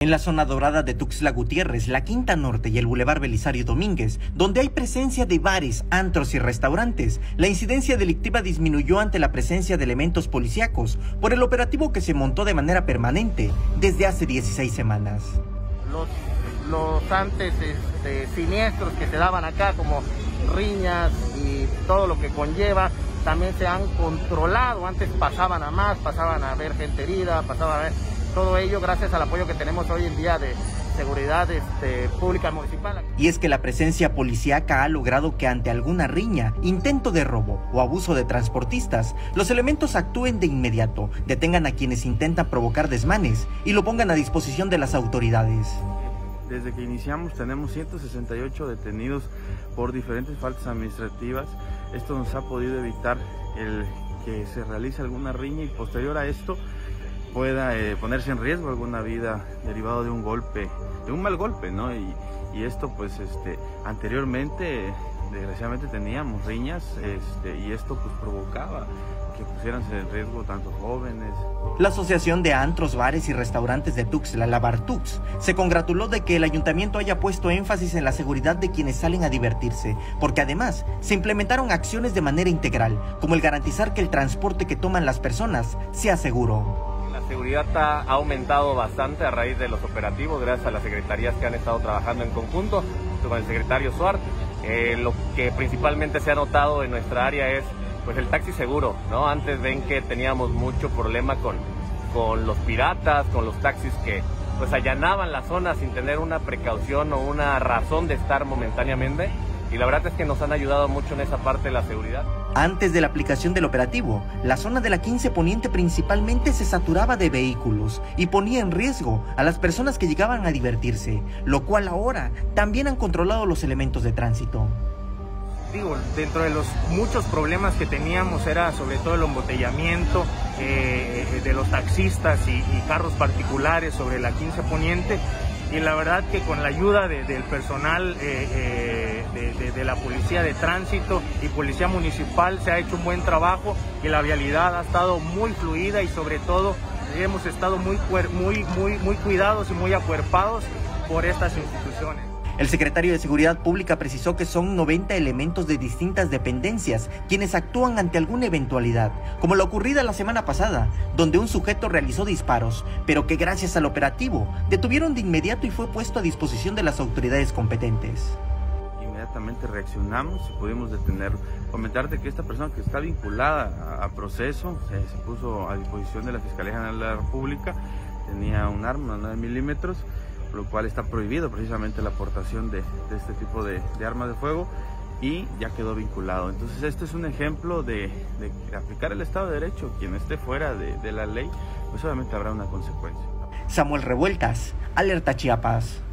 En la zona dorada de Tuxtla Gutiérrez, la Quinta Norte y el Boulevard Belisario Domínguez, donde hay presencia de bares, antros y restaurantes, la incidencia delictiva disminuyó ante la presencia de elementos policíacos por el operativo que se montó de manera permanente desde hace 16 semanas. Los, antes este, siniestros que se daban acá, como riñas y todo lo que conlleva, también se han controlado. Antes pasaban a más, pasaban a ver gente herida, pasaban a ver todo ello gracias al apoyo que tenemos hoy en día de seguridad este, pública municipal. Y es que la presencia policíaca ha logrado que ante alguna riña, intento de robo o abuso de transportistas, los elementos actúen de inmediato, detengan a quienes intentan provocar desmanes y lo pongan a disposición de las autoridades. Desde que iniciamos tenemos 168 detenidos por diferentes faltas administrativas. Esto nos ha podido evitar el que se realice alguna riña y posterior a esto pueda eh, ponerse en riesgo alguna vida derivado de un golpe, de un mal golpe, ¿no? Y, esto pues este, anteriormente desgraciadamente teníamos riñas este, y esto pues provocaba que pusieran en riesgo tanto jóvenes. La Asociación de Antros, Bares y Restaurantes de Tuxtla, la Bartux, se congratuló de que el ayuntamiento haya puesto énfasis en la seguridad de quienes salen a divertirse, porque además se implementaron acciones de manera integral, como el garantizar que el transporte que toman las personas sea seguro seguridad ha aumentado bastante a raíz de los operativos, gracias a las secretarías que han estado trabajando en conjunto, con el secretario Suart. Eh, lo que principalmente se ha notado en nuestra área es pues el taxi seguro, ¿no? Antes ven que teníamos mucho problema con, con los piratas, con los taxis que pues allanaban la zona sin tener una precaución o una razón de estar momentáneamente y la verdad es que nos han ayudado mucho en esa parte de la seguridad. Antes de la aplicación del operativo, la zona de la 15 Poniente principalmente se saturaba de vehículos y ponía en riesgo a las personas que llegaban a divertirse, lo cual ahora también han controlado los elementos de tránsito. Digo, dentro de los muchos problemas que teníamos era sobre todo el embotellamiento eh, de los taxistas y, y carros particulares sobre la 15 Poniente y la verdad que con la ayuda del personal eh, eh, de, la policía de tránsito y policía municipal se ha hecho un buen trabajo y la vialidad ha estado muy fluida y sobre todo hemos estado muy, muy, muy, muy cuidados y muy acuerpados por estas instituciones. El secretario de Seguridad Pública precisó que son 90 elementos de distintas dependencias quienes actúan ante alguna eventualidad, como la ocurrida la semana pasada, donde un sujeto realizó disparos, pero que gracias al operativo detuvieron de inmediato y fue puesto a disposición de las autoridades competentes inmediatamente reaccionamos y pudimos detenerlo. Comentarte que esta persona que está vinculada a, proceso se puso a disposición de la Fiscalía General de la República, tenía un arma, 9 milímetros, lo cual está prohibido precisamente la aportación de, este tipo de, armas de fuego y ya quedó vinculado. Entonces este es un ejemplo de, aplicar el Estado de Derecho. Quien esté fuera de, de la ley, pues obviamente habrá una consecuencia. Samuel Revueltas, Alerta Chiapas.